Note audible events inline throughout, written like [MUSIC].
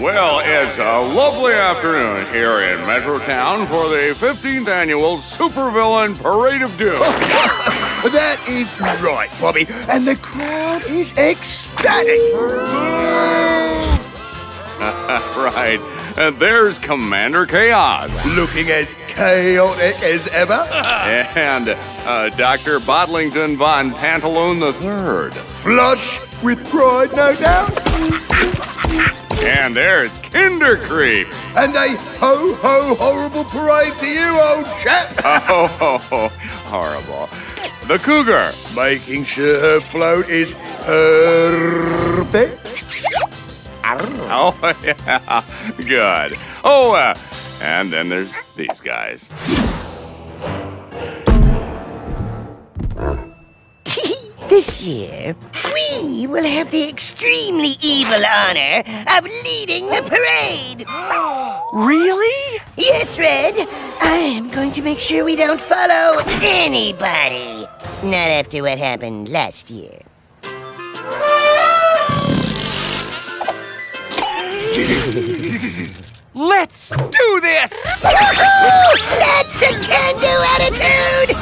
Well, it's a lovely afternoon here in Metrotown for the 15th annual Supervillain Parade of Doom. [LAUGHS] that is right, Bobby. And the crowd is ecstatic. [LAUGHS] right. And there's Commander Chaos. Looking as chaotic as ever. [LAUGHS] and uh, Dr. Buddlington von Pantaloon III. Flush with pride, no doubt. And there's Kinder Creep. And a ho ho horrible parade to you, old chap. [LAUGHS] oh, ho, ho, horrible. The Cougar. Making sure her float is perfect. Oh, [LAUGHS] yeah. Good. Oh, uh, and then there's these guys. This year, we will have the extremely evil honor of leading the parade. [GASPS] Really? Yes, Red. I am going to make sure we don't follow anybody. Not after what happened last year. [LAUGHS] Let's do this! That's a can-do attitude!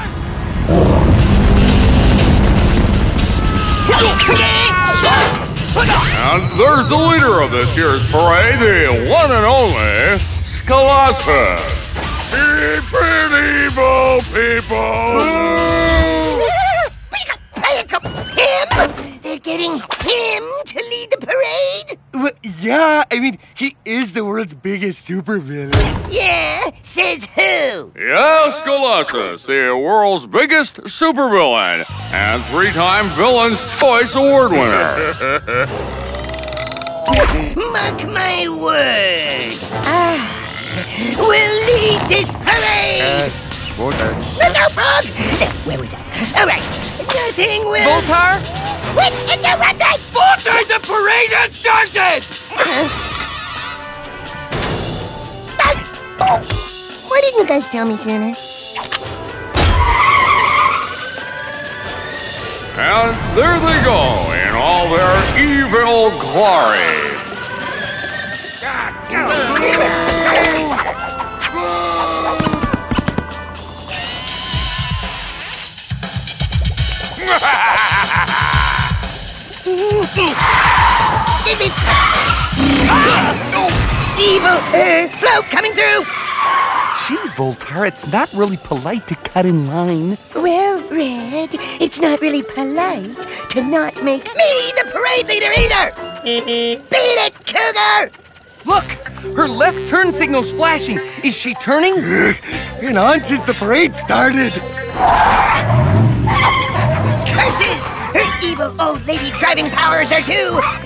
And there's the leader of this year's parade, the one and only Skullossus. It evil, people! [LAUGHS] Him? They're getting him to lead the parade? Well, yeah, I mean, he is the world's biggest supervillain. Yeah, says who? Yes, Skullossus, the world's biggest supervillain and three-time Villain's Choice Award winner. [LAUGHS] Mark my word. Ah, we'll lead this parade. No, no, Frogg. Where was I? All right. Nothing will. Voltar? What's interrupted? Voltar, the parade has started! Why didn't you guys tell me sooner? And there they go in all their evil glory. Evil uh, float coming through. Gee, Voltar, it's not really polite to cut in line. Well, Red, it's not really polite to not make me the parade leader either. Beat it, Cougar! Look, her left turn signal's flashing. Is she turning? Been on since the parade started. Curses! Her evil old lady driving powers are too uh,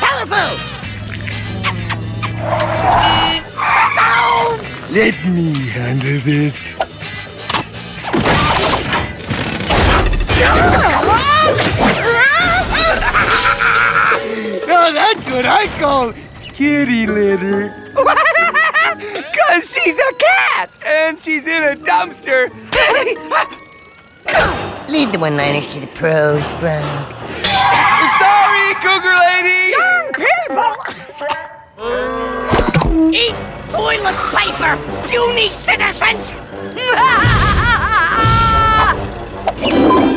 powerful. Ow! Let me handle this. [LAUGHS] Oh, that's what I call kitty litter. [LAUGHS] Cause she's a cat and she's in a dumpster. [LAUGHS] Leave the one-liners to the pros, Frogg. Sorry, Cougar Lady. Young people! Eat toilet paper, puny citizens! [LAUGHS]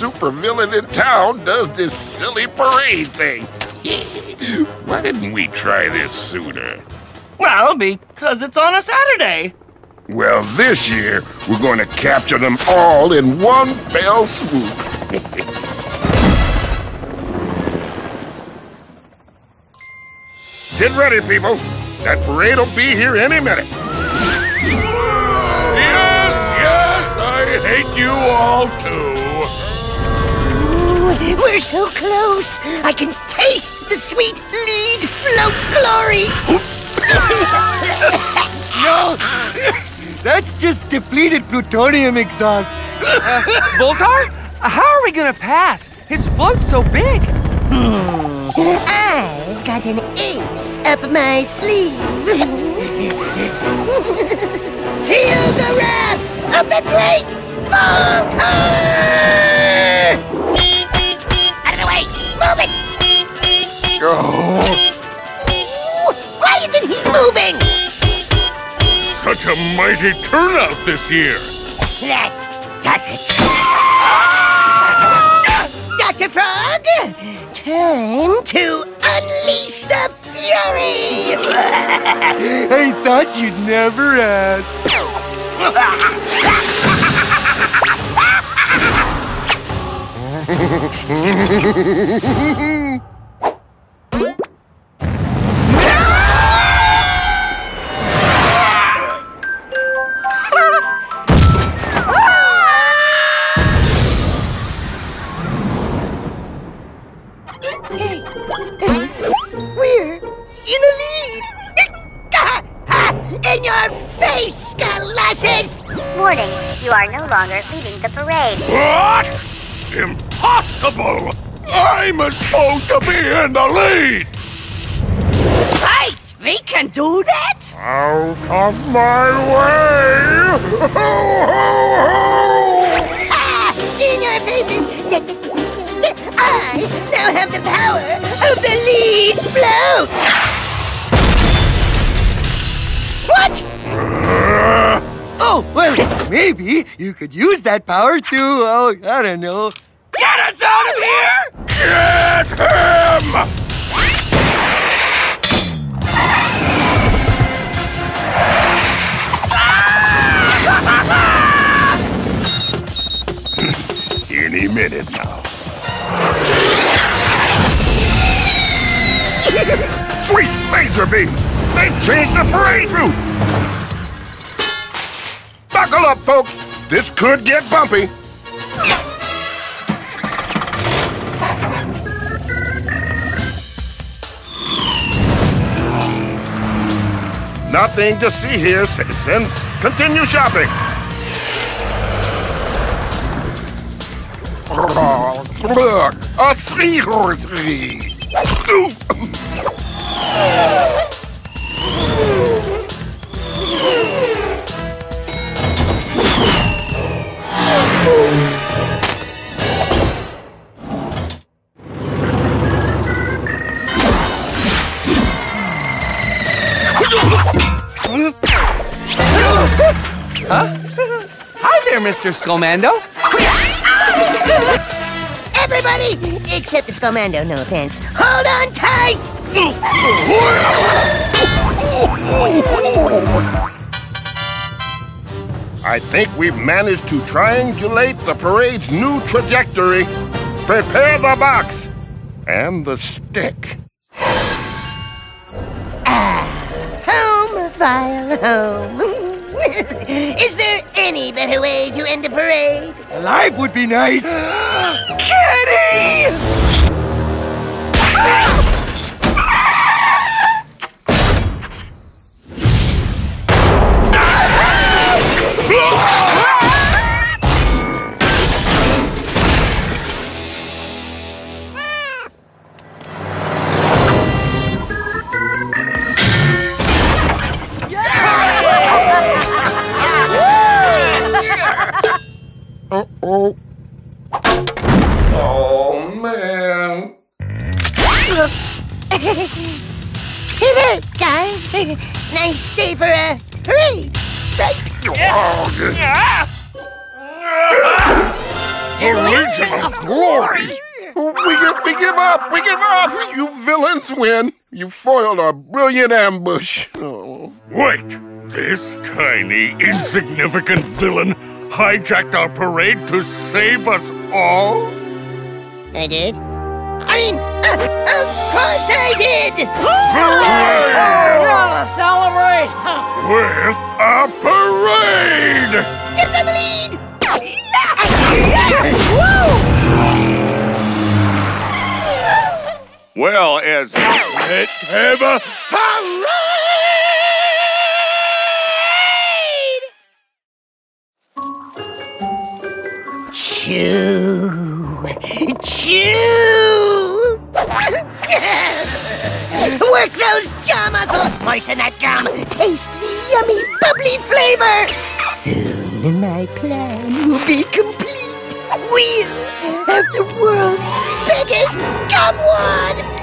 supervillain in town does this silly parade thing. [LAUGHS] Why didn't we try this sooner? Well, because it's on a Saturday. Well, this year, we're going to capture them all in one fell swoop. [LAUGHS] Get ready, people. That parade will be here any minute. Yes, yes, I hate you all too. Ooh, we're so close. I can taste the sweet lead float glory. [LAUGHS] No! That's just depleted plutonium exhaust. Uh, [LAUGHS] Voltar? How are we gonna pass? His float's so big. Hmm, I've got an ace up my sleeve. [LAUGHS] Feel the wrath of the great Voltar! Oh, Why isn't he moving? Such a mighty turnout this year. That does it. Dr. Frogg, time to unleash the fury! [LAUGHS] I thought you'd never ask. [LAUGHS] Skullossus! Warning, you are no longer leading the parade. What? Impossible! I'm supposed to be in the lead! Right, we can do that? Out of my way! Ho, ho, Ah, in your faces! I now have the power of the lead float! What? Oh, well, maybe you could use that power to, oh, I don't know. Get us out of here! Get him! [LAUGHS] any minute now. [LAUGHS] Sweet Major beam! They've changed the parade route! Buckle up, folks! This could get bumpy. Nothing to see here, citizens. Continue shopping. Look, a three-horse Mr. Skullmando. Everybody, except the Scomando, no offense. Hold on tight! I think we've managed to triangulate the parade's new trajectory. Prepare the box and the stick. Ah, home, fire, home. [LAUGHS] Is there any better way to end a parade? Life would be nice. [GASPS] Kitty! [LAUGHS] up! You villains win! You foiled our brilliant ambush. Oh. Wait! This tiny, insignificant villain hijacked our parade to save us all? I did. I mean, uh, of course I did! Hooray! celebrate! With a parade! Get the lead! Well, as let's have a parade! Chew. Chew! [LAUGHS] Work those jaw muscles! Moisten that gum! Taste the yummy, bubbly flavor! Soon my plan will be complete. We'll have the world's biggest gum wad!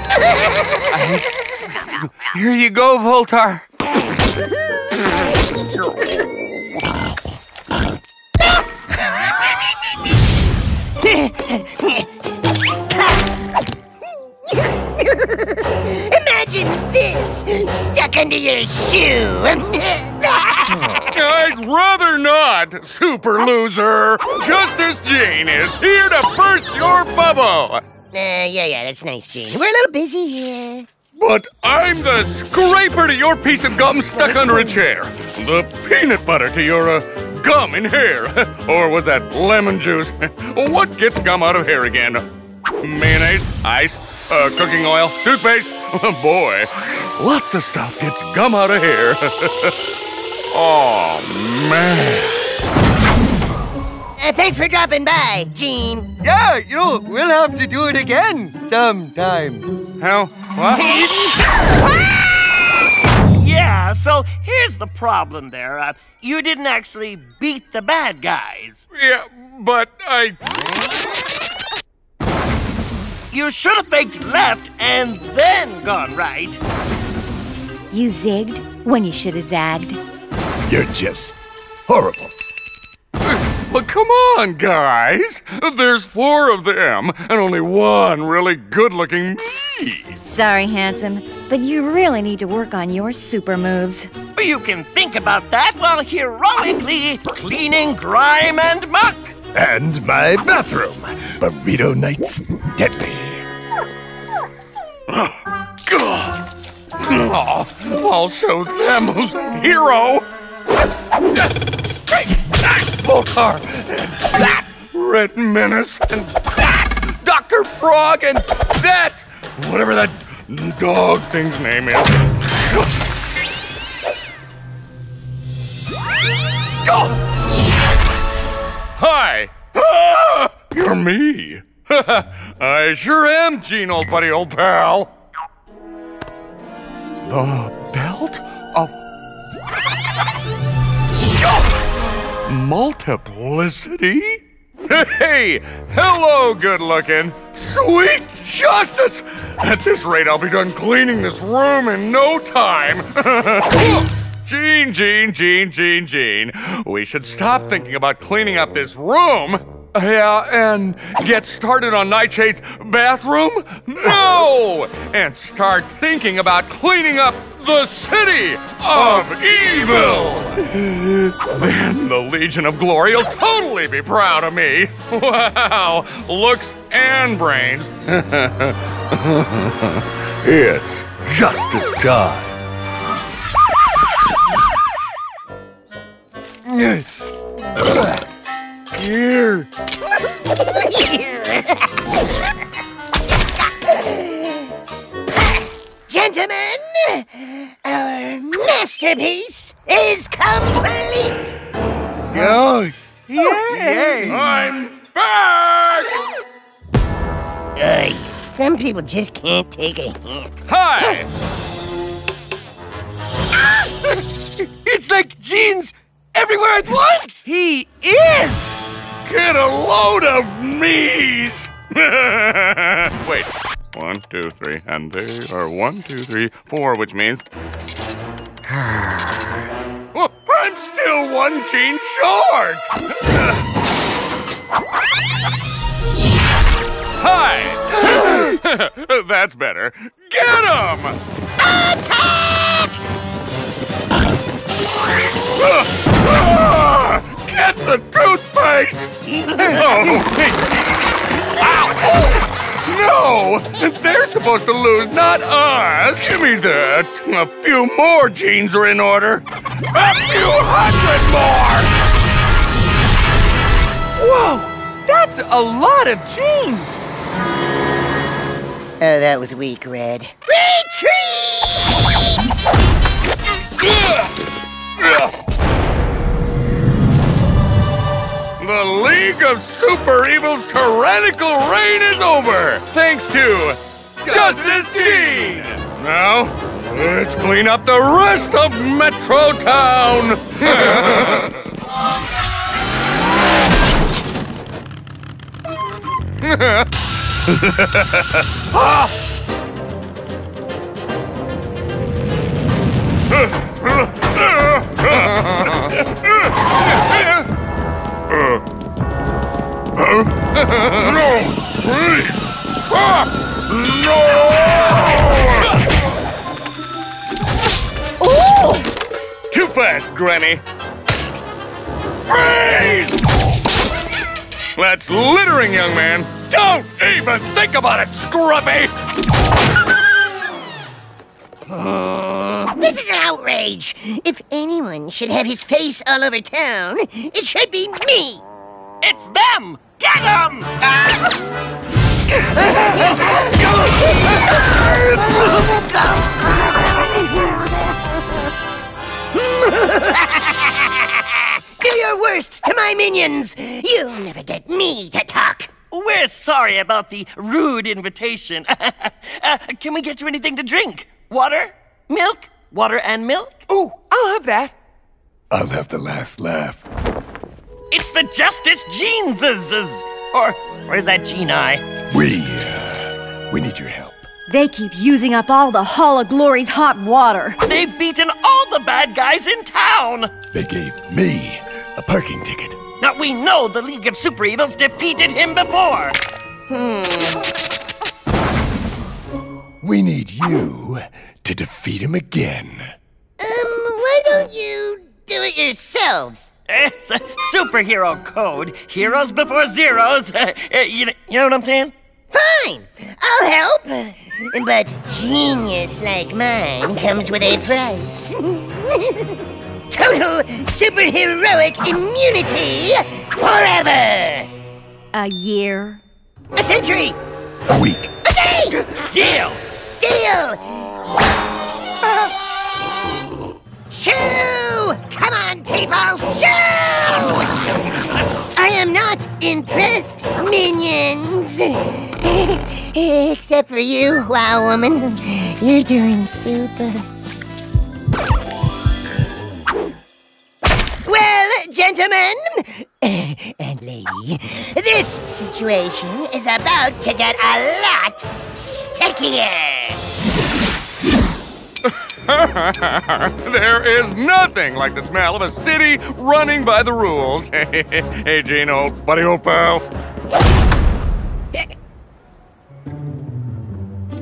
Here you go, Voltar. Imagine this stuck under your shoe. I'd rather not, super loser! Justice Gene is here to burst your bubble! Uh, yeah, yeah, that's nice, Gene. We're a little busy here. But I'm the scraper to your piece of gum stuck under a chair. The peanut butter to your uh, gum in hair. [LAUGHS] or was that lemon juice? [LAUGHS] what gets gum out of hair again? Mayonnaise, ice, uh, cooking oil, toothpaste. [LAUGHS] Boy, lots of stuff gets gum out of hair. oh, man. Uh, thanks for dropping by, Gene. Yeah, you know, we'll have to do it again sometime. How? What? [LAUGHS] Yeah, so here's the problem there. Uh, you didn't actually beat the bad guys. yeah, but I. You should have faked left and then gone right. You zigged when you should have zagged. You're just horrible. But come on, guys! There's four of them, and only one really good-looking me. Sorry, handsome, but you really need to work on your super moves. You can think about that while heroically cleaning grime and muck. And my bathroom. Burrito Nights Deadly. Oh, I'll oh, show them who's a hero! Voltar, and that Red Menace, and that Dr. Frogg, and that whatever that dog thing's name is. Hi! Ah, [LAUGHS] you're me! [LAUGHS] I sure am, Gene, old buddy, old pal! The belt of multiplicity? Hey, hello, good looking. Sweet justice! At this rate, I'll be done cleaning this room in no time. [LAUGHS] Gene, Gene, Gene, Gene, Gene. We should stop thinking about cleaning up this room. Yeah, and get started on Nightshade's bathroom? No! And start thinking about cleaning up the city of evil! Then the Legion of Glory will totally be proud of me. Wow, looks and brains. [LAUGHS] it's justice time. [LAUGHS] Here. Gentlemen, our masterpiece is complete. Oh, yay! I'm back! Ugh, some people just can't take a hint. Hi! [LAUGHS] It's like Gene's everywhere at once! He is! Get a load of me's! [LAUGHS] Wait. One, two, three, and they are one, two, three, four, which means. [SIGHS] Well, I'm still one gene short! [LAUGHS] Hi! [LAUGHS] That's better. Get him! Attack! Ah! Get the toothpaste! Oh. Ow! No! They're supposed to lose, not us! Give me that! A few more genes are in order! A few hundred more! Whoa! That's a lot of genes! Oh, that was weak, Red. The League of Super Evil's tyrannical reign is over, thanks to Justice Gene! Now, let's clean up the rest of Metro Town! [LAUGHS] no! Please! Stop! No! Too fast, Granny! Freeze! That's littering, young man! Don't even think about it, Scruffy! This is an outrage. If anyone should have his face all over town, it should be me. It's them! Get them! [LAUGHS] Do your worst to my minions. You'll never get me to talk. We're sorry about the rude invitation. [LAUGHS] uh, can we get you anything to drink? Water? Milk? Water and milk? Ooh, I'll have that. I'll have the last laugh. It's the Justice Jeanses! Or, or is that Gene I? We, uh, we need your help. They keep using up all the Hall of Glory's hot water. They've beaten all the bad guys in town! They gave me a parking ticket. Now we know the League of Super Evils defeated him before! Hmm. We need you to defeat him again. Um, why don't you do it yourselves? It's a superhero code. Heroes before zeros. [LAUGHS] Uh, you, know, you know what I'm saying? Fine, I'll help. But genius like mine comes with a price. [LAUGHS] Total superheroic immunity forever. A year? A century. A week. A day. Deal! Deal. Uh, Shoo! Come on, people, shoo! I am not impressed, minions. [LAUGHS] Except for you, Wow Woman. You're doing super. Well, gentlemen [LAUGHS] and lady, this situation is about to get a lot stickier. [LAUGHS] there is nothing like the smell of a city running by the rules. [LAUGHS] hey, Gene, old buddy, old pal.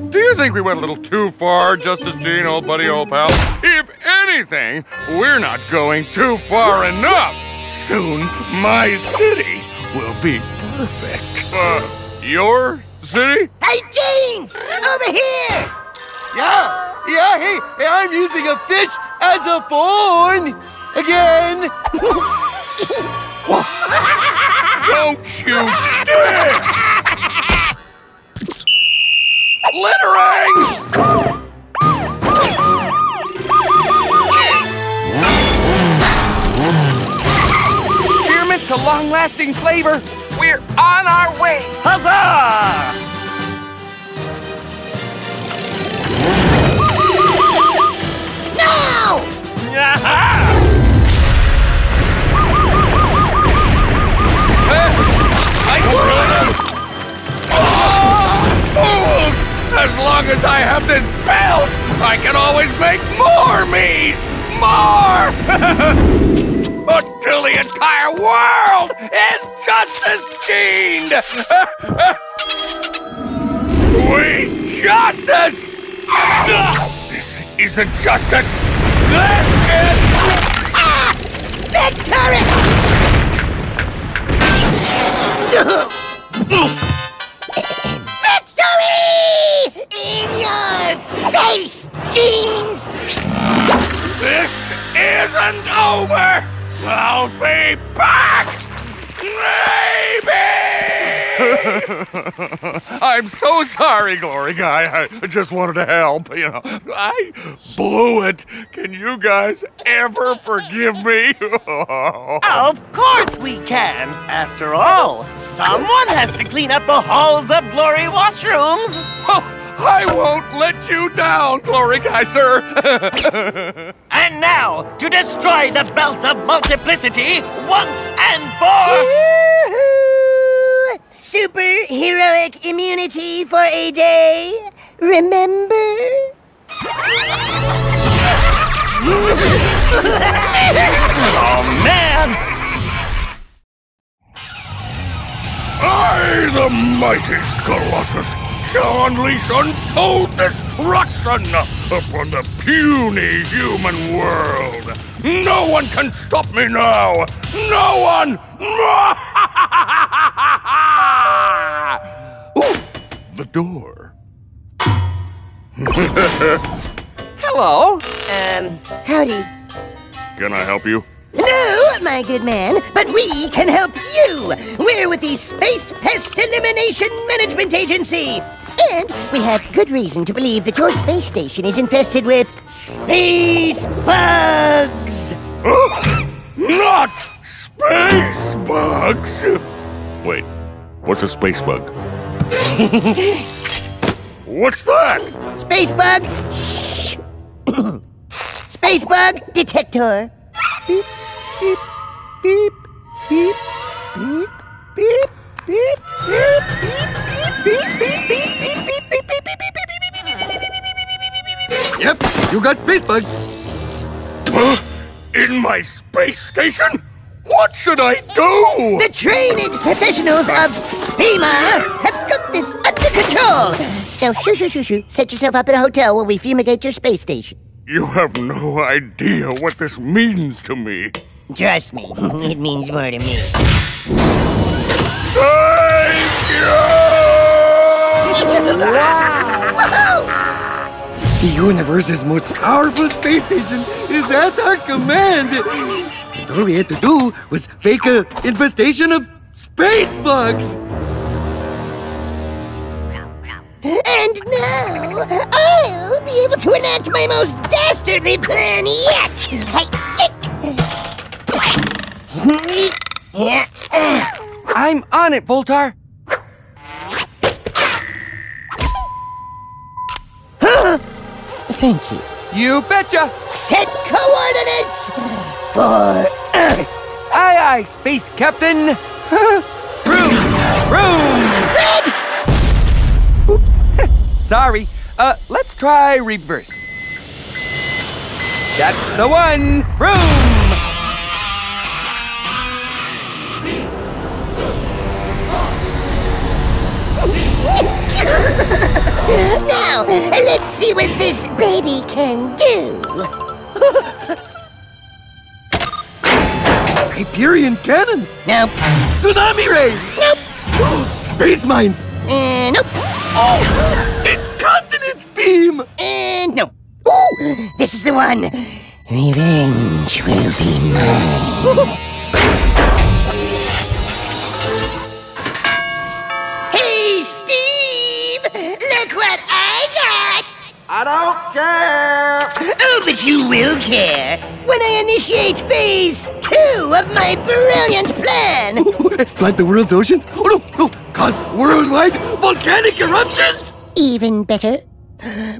Do you think we went a little too far, Justice Gene, old buddy, old pal? If anything, we're not going too far enough. Soon, my city will be perfect. Uh, your city? Hey, Genes! Over here! Yeah, yeah, hey, I'm using a fish as a phone! Again! [LAUGHS] Don't you dare! Littering! Spearmint to long-lasting flavor. We're on our way. Huzzah! Oh, as long as I have this belt, I can always make more me's! More! [LAUGHS] Until the entire world is justice gene! Sweet [LAUGHS] justice! [LAUGHS] This isn't justice! This is... Victory! In your face, Genes! This isn't over! I'll be back! Maybe! [LAUGHS] I'm so sorry, Glory Guy. I just wanted to help, you know. I blew it. Can you guys ever forgive me? [LAUGHS] Of course we can. After all, someone has to clean up the halls of glory washrooms. [LAUGHS] I won't let you down, Glory Guy, sir. And now, to destroy the belt of multiplicity once and for. Woohoo! Superheroic immunity for a day. Remember? Oh man! I, the mighty Skullossus, shall unleash untold destruction upon the puny human world. No one can stop me now. No one. [LAUGHS] the door. [LAUGHS] Hello. Um, howdy. Can I help you? No, my good man, but we can help you. We're with the Space Pest Elimination Management Agency. And we have good reason to believe that your space station is infested with space bugs. [GASPS] Not space bugs. Wait, what's a space bug? What's that? Space bug. Space bug detector. Beep, beep, beep, beep, beep, beep, beep, beep, beep, beep, beep, beep, beep, beep, beep, beep, beep, beep, beep, beep. Beep, beep, beep, beep, beep, beep, beep, beep, beep. Yep, you got space bugs. Huh? In my space station? What should I do? The trained professionals of SPEMA have got this under control. Now, shoo, shoo, shoo, shoo. Set yourself up in a hotel while we fumigate your space station. You have no idea what this means to me. Trust me, [LAUGHS] it means more to me. Thank The universe's most powerful space station is at our command. All we had to do was fake a infestation of space bugs. And now, I'll be able to enact my most dastardly plan yet. I'm on it, Voltar. Thank you. You betcha. Set coordinates for. Aye, aye, Space Captain. Room, room. Oops. [LAUGHS] Sorry. Uh, let's try reverse. That's the one. Room. [LAUGHS] Now, let's see what this baby can do. [LAUGHS] Hyperion cannon. Nope. Tsunami ray. Nope. Space mines. And nope. Oh, Incontinence beam. And no. Ooh, this is the one. Revenge will be mine. [LAUGHS] I don't care. Oh, but you will care when I initiate phase two of my brilliant plan. [LAUGHS] Flood the world's oceans? Oh no, no! Cause worldwide volcanic eruptions? Even better,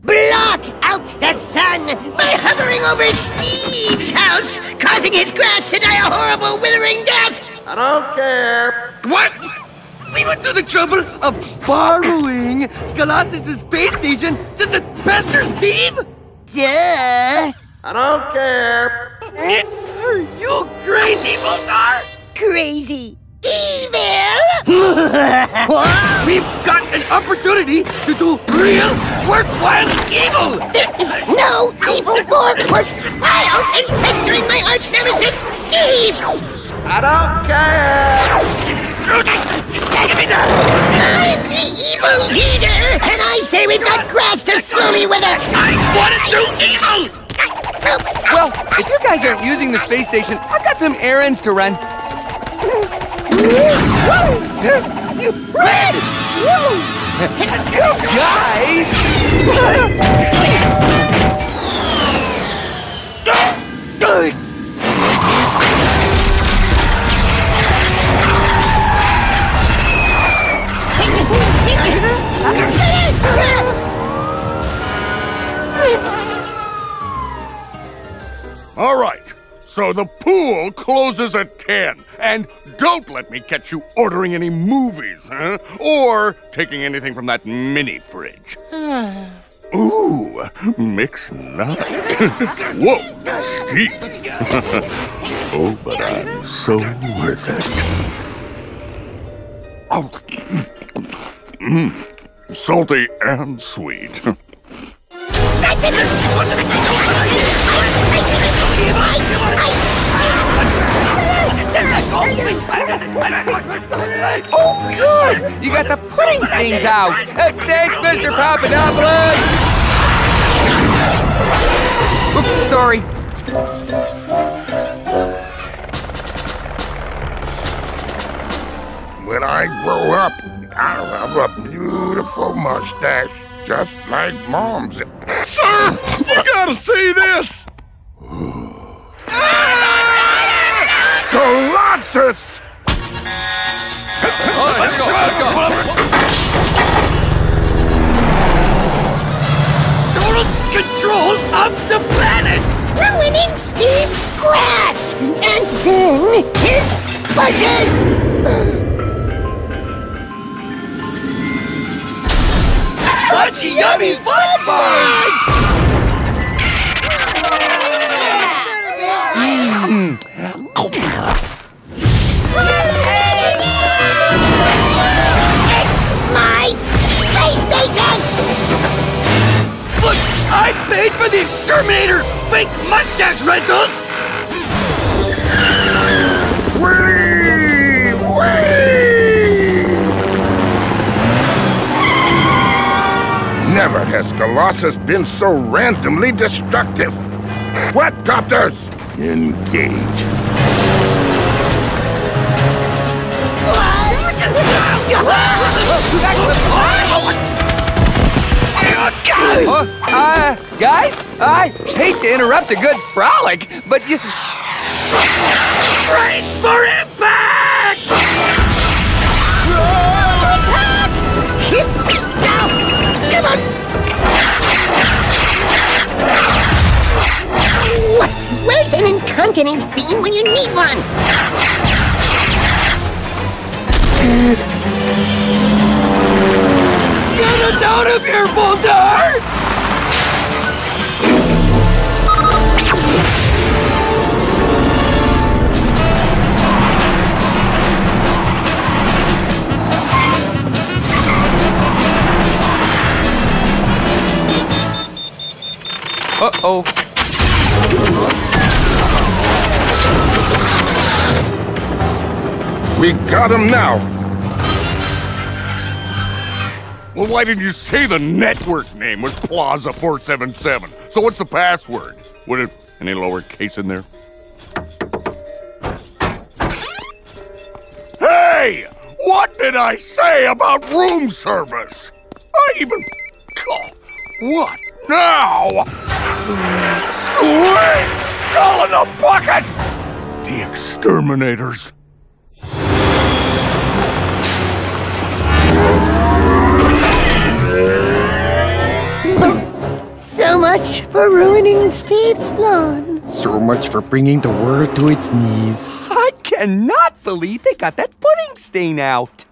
block out the sun by hovering over Steve's house, causing his grass to die a horrible, withering death. I don't care. What? We went through the trouble of borrowing Skullossus's space station just to pester Steve? Yeah. I don't care. Are you crazy, Voltar? Crazy. Evil. [LAUGHS] We've got an opportunity to do real, worthwhile evil! There is no evil more worthwhile than pestering my arch nemesis, Steve! I don't care! I'm the evil leader, and I say we've got grass to slowly wither. I want to do evil! Well, if you guys aren't using the space station, I've got some errands to run. Red! Guys! All right. So the pool closes at 10. And don't let me catch you ordering any movies, huh? Or taking anything from that mini fridge. [SIGHS] Ooh, mixed nuts. [LAUGHS] Whoa, Steve. [LAUGHS] oh, but I'm so worth it. Oh, mm, salty and sweet. Oh, good! You got the pudding stains out! Uh, thanks, Mr. Papadopoulos! Oops, sorry. When I grow up, I'll have a beautiful mustache, just like Mom's. Sir, you gotta see this! Skullossus! Total control of the planet! Ruining Steve's grass! And then his bushes! What's yummy fun bars? I paid for the exterminator fake mustache rentals! Never has Skullossus been so randomly destructive. Sweatcopters, engage. Uh, uh, guys, I hate to interrupt a good frolic, but you... Brace for impact! Come on! Where's an incontinence beam when you need one? Get us out of here, Voltar! Uh-oh. We got him now. Well, why didn't you say the network name was Plaza 477? So what's the password? Would it any lowercase in there? Hey! What did I say about room service? I even. Oh, what now? Sweet skull in the bucket! The exterminators. So much for ruining Steve's lawn. So much for bringing the world to its knees. I cannot believe they got that pudding stain out.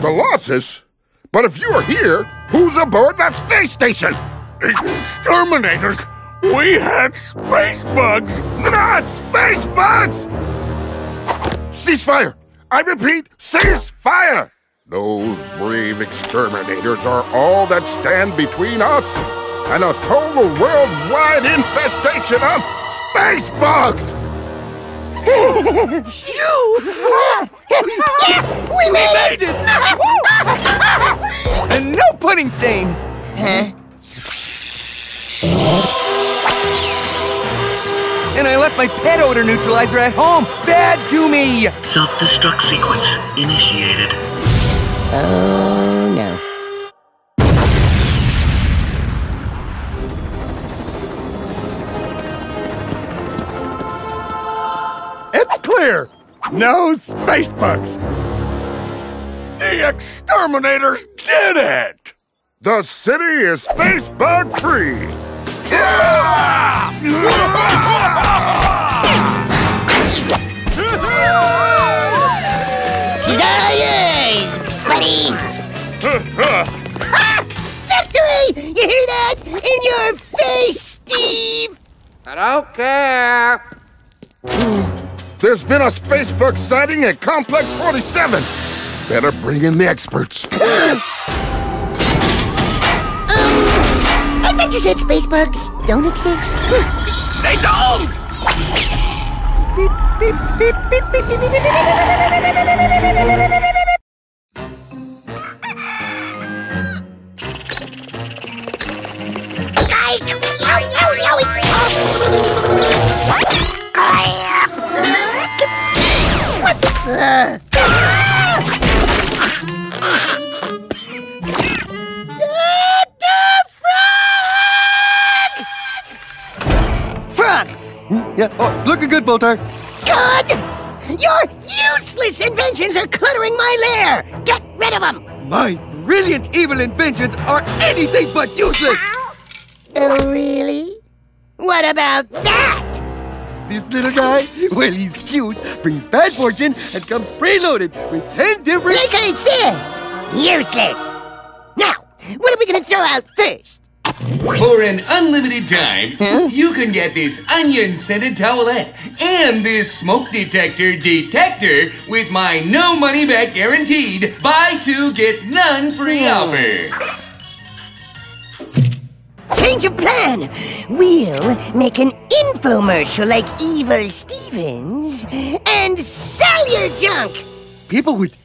Skullossus? But if you're here, who's aboard that space station? Exterminators! We had space bugs! Not space bugs! Ceasefire! I repeat, ceasefire! Those brave exterminators are all that stand between us and a total worldwide infestation of space bugs! you! [LAUGHS] we made it! [LAUGHS] And no pudding stain! Huh? And I left my pet odor neutralizer at home! Bad to me! Self-destruct sequence initiated. Oh no. It's clear. No space bugs. The exterminators did it! The city is space bug free! She's all yours, buddy! Victory! You hear that? In your face, Steve! I don't care. There's been a space bug sighting at Complex 47! Better bring in the experts. I thought you said space bugs don't exist. They don't! Frogg! [LAUGHS] good, Your useless inventions are cluttering my lair! Get rid of them! My brilliant evil inventions are anything but useless. Oh, really? What about that? This little guy, well, he's cute, brings bad fortune, and comes preloaded with 10 different. Like I said, useless! Now, what are we gonna throw out first? For an unlimited time, you can get this onion scented towelette and this smoke detector detector with my no money back guaranteed buy two get none free hmm. offer. Change of plan! We'll make an infomercial like Evil Stevens and sell your junk! People would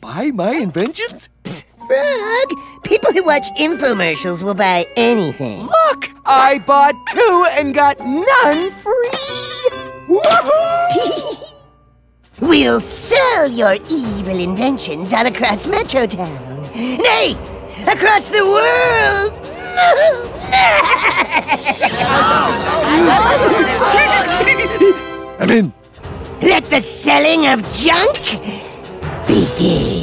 buy my inventions? [LAUGHS] Frogg, people who watch infomercials will buy anything. Look! I bought two and got none free! [LAUGHS] We'll sell your evil inventions all across Metrotown. Nay, across the world! [LAUGHS] I'm in. Let the selling of junk begin.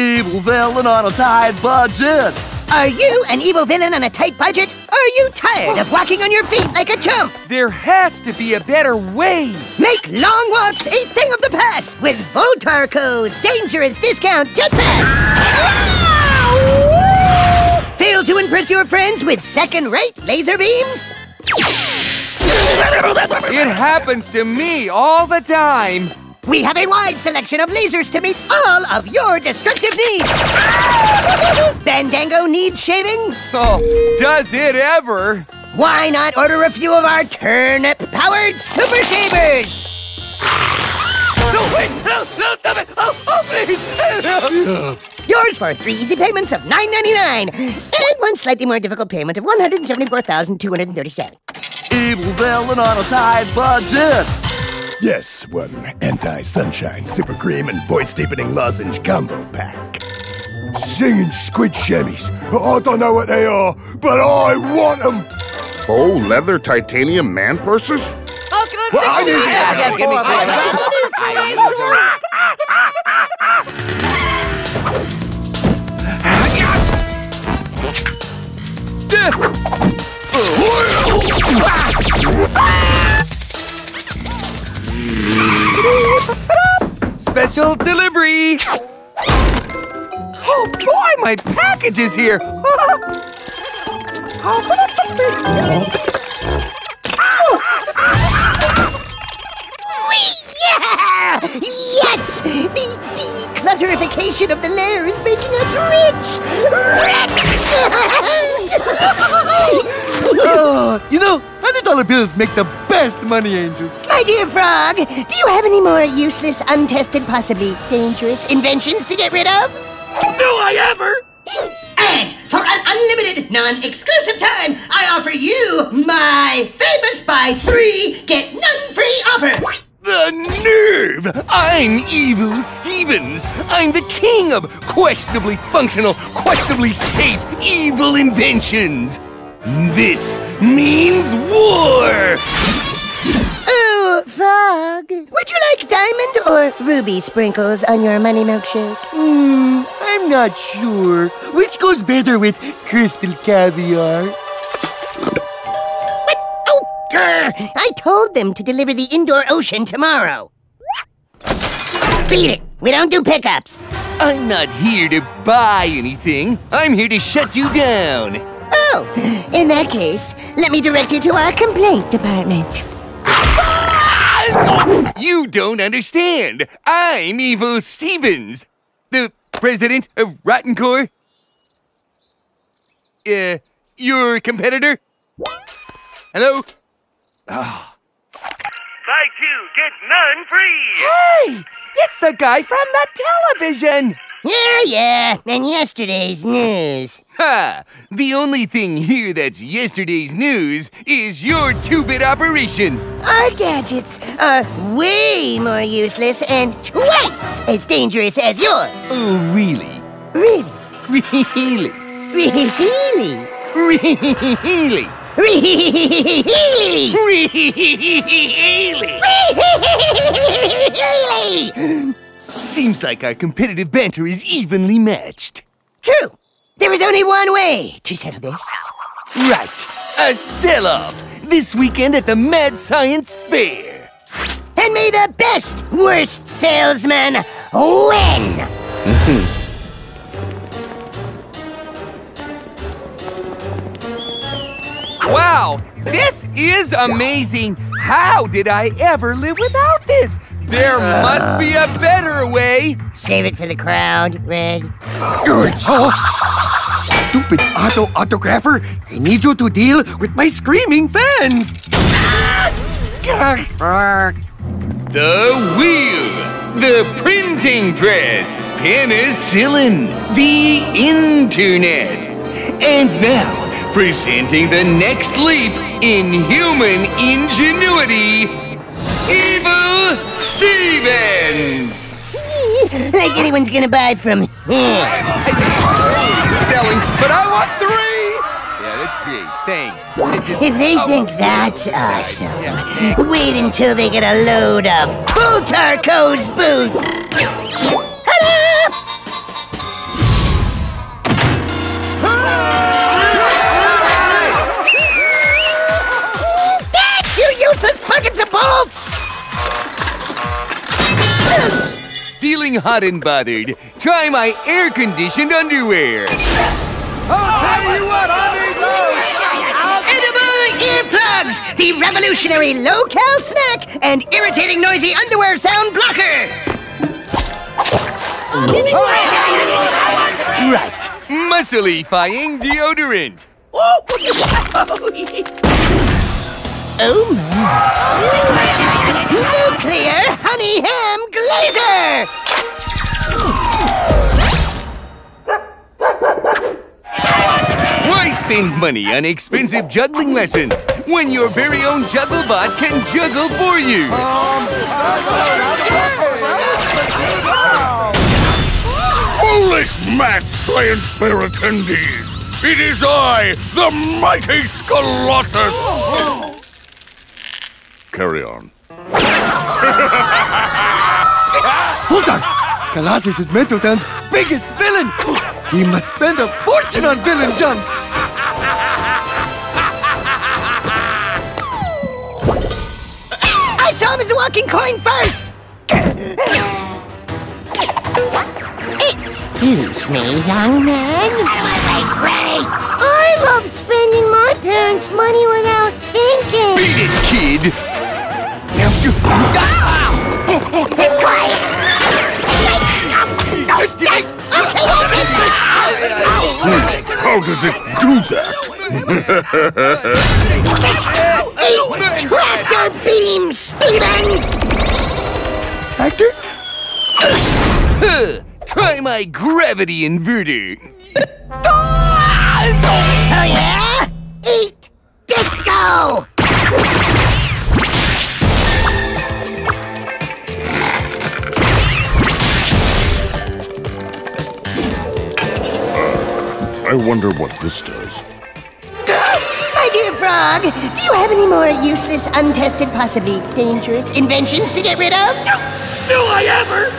Evil villain on a tight budget. Are you an evil villain on a tight budget? Are you tired of walking on your feet like a chump? There has to be a better way! Make long walks a thing of the past with Voltarco's dangerous discount jetpack! Fail to impress your friends with second-rate laser beams? It happens to me all the time! We have a wide selection of lasers to meet all of your destructive needs! [LAUGHS] Bandango needs shaving? Oh, does it ever? Why not order a few of our turnip-powered super shavers? No, wait! No, no, stop it! Oh, oh, please! [LAUGHS] Yours for three easy payments of $9.99 and one slightly more difficult payment of 174,237. Evil villain on a tight budget. Yes, one anti-sunshine super cream and voice-deepening lozenge combo pack. Singing squid shemmies. I don't know what they are, but I want them. Faux leather titanium man purses? Well, I need that. Give me [LAUGHS] Special delivery! Oh boy, my package is here! Yes! The declutterification of the lair is making us rich! Rich! [LAUGHS] oh, [LAUGHS] you know, hundred dollar bills make the best money angels. My dear Frogg, do you have any more useless, untested, possibly dangerous inventions to get rid of? Do I ever? And for an unlimited, non-exclusive time, I offer you my famous buy three, get none free offer. The nerve! I'm Evil Stevens. I'm the king of questionably functional, questionably safe, evil inventions. This means war! Oh, Frogg, would you like diamond or ruby sprinkles on your money milkshake? Hmm, I'm not sure. Which goes better with crystal caviar? Oh, I told them to deliver the indoor ocean tomorrow. Beat it. We don't do pickups. I'm not here to buy anything. I'm here to shut you down. Oh, in that case, let me direct you to our complaint department. [LAUGHS] You don't understand. I'm Evil Stevens, the president of Rotten Core. Uh, your competitor? Hello? Buy two, get none free! Hey! It's the guy from the television! Yeah, yeah, and yesterday's news. Ha! The only thing here that's yesterday's news is your two bit operation. Our gadgets are way more useless and twice as dangerous as yours. Oh, really? Really? [LAUGHS] Really? Really? Really? Really? [LAUGHS] Seems like our competitive banter is evenly matched. True. There is only one way to settle this. Right. A sell off this weekend at the Mad Science Fair. And may the best, worst salesman win! [LAUGHS] Wow, this is amazing. How did I ever live without this? There must be a better way. Save it for the crowd, Red. Oh, stupid auto autographer! I need you to deal with my screaming fans. The wheel, the printing press, penicillin, the internet. And now, presenting the next leap in human ingenuity, Evil Stevens! like anyone's gonna buy from him. Selling, but I want three! Yeah, that's great. Thanks. Just- If they Oh, think that's awesome, wait until they get a load of Voltarco's booth. Feeling hot and bothered? Try my air-conditioned underwear. Edible earplugs! The revolutionary low-cal snack and irritating noisy underwear sound blocker! Right. Muscleifying deodorant. Oh my! Nuclear honey ham glazer! Why spend money on expensive juggling lessons when your very own juggle bot can juggle for you? Foolish mad science fair attendees! It is I, the mighty Skullossus! Carry on. Hold on! Skullossus is Metrotown's biggest villain! He must spend a fortune on villain junk! I saw him as a walking coin first! Excuse me, young man. Granny! I love spending my parents' money without thinking. Beat it, kid! Ah! How does it do that? Eight tractor beams, Stevens! Hector? Huh, Try my gravity inverter. [LAUGHS] Oh yeah? Eight disco! I wonder what this does. My dear Frogg, do you have any more useless, untested, possibly dangerous inventions to get rid of? Do I ever?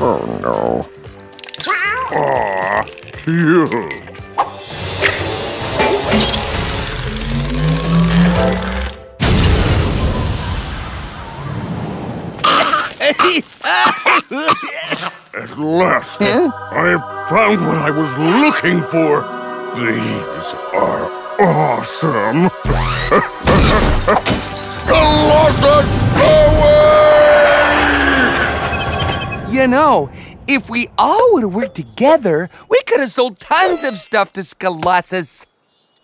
Oh no. Aw, ah! phew. [LAUGHS] At last, I found what I was looking for. These are awesome. Skullossus, away! You know, if we all would have worked together, we could have sold tons of stuff to Skullossus.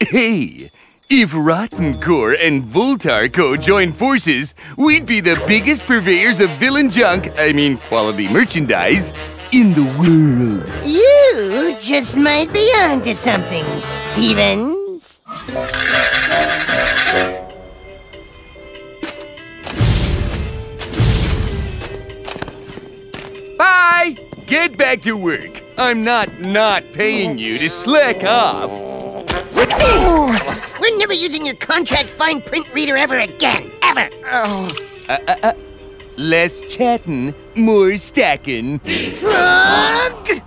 Hey, if Rotten Core and Voltarco joined forces, we'd be the biggest purveyors of villain junk, I mean, quality merchandise, in the world. You just might be onto something, Stevens. Bye! Get back to work. I'm not not paying you to slack off. We're never using your contract fine print reader ever again. Ever. Uh, uh, uh, less chatting, more stacking. Frogg!